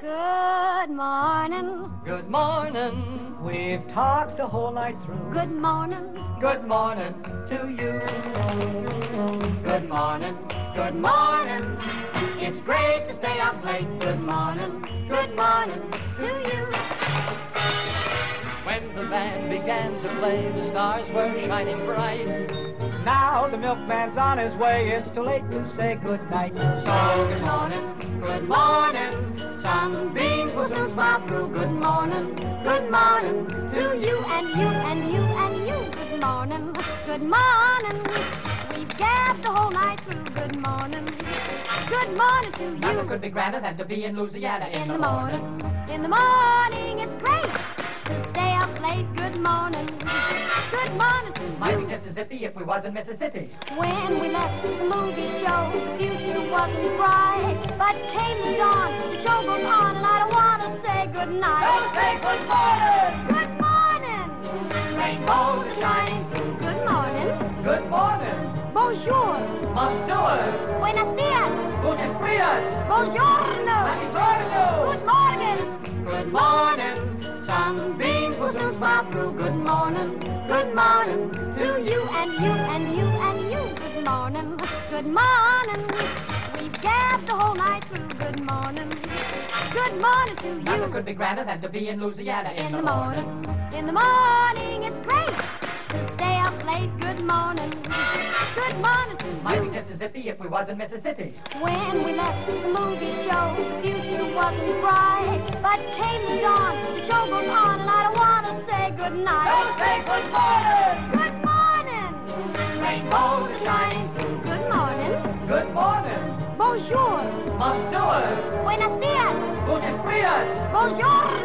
Good morning. Good morning. We've talked the whole night through. Good morning. Good morning to you. Good morning. Good morning. It's great to stay up late. Good morning. Good morning to you. When the band began to play, the stars were shining bright. Now the milkman's on his way. It's too late to say good night. So good morning, Good morning, good morning To you and you and you and you. Good morning. Good morning. We've gabbed the whole night through. Good morning. Good morning to you. Nothing you. could be grander than to be in Louisiana in, In the morning. In the morning, it's great to stay up late. Good morning. Good morning to you. Might be just as zippy if we was in Mississippi. When we left the movie show, the future wasn't bright. But came the dawn, the show goes on, good night. Don't say good morning. Good morning. Rainbows are shining. Good morning. Good morning, Bonjour. Monsieur. Buenos dias. Guten Frias. Buongiorno. Buongiorno. Good morning. Good morning. Sunbeams will soon smile through. Good morning. Good morning To you and you and you and you. Good morning. Good morning. We've gabbed the whole night through. Good morning. Good morning to Nothing could be grander than to be in Louisiana in, In the morning. In the morning, it's great to stay up late. Good morning. Good morning to Might be just as zippy if we was in Mississippi. When we left the movie show, the future wasn't bright. But came the dawn, the show goes on, and I don't want to say good night. Don't say good morning. Good morning. Rainbows are shining through. Good morning. Good morning, Bonjour. Monsieur. Buenos dias. Guten Frias. Bonjour.